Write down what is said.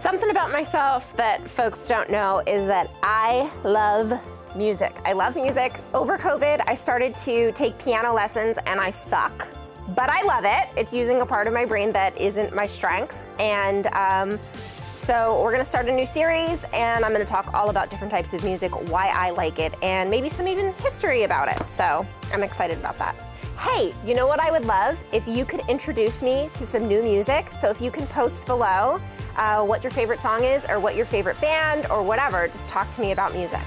Something about myself that folks don't know is that I love music. I love music. Over COVID, I started to take piano lessons and I suck. But I love it. It's using a part of my brain that isn't my strength. And um, so we're gonna start a new series and I'm gonna talk all about different types of music, why I like it, and maybe some even history about it. So I'm excited about that. Hey, you know what I would love? If you could introduce me to some new music. So if you can post below uh, what your favorite song is or what your favorite band or whatever, just talk to me about music.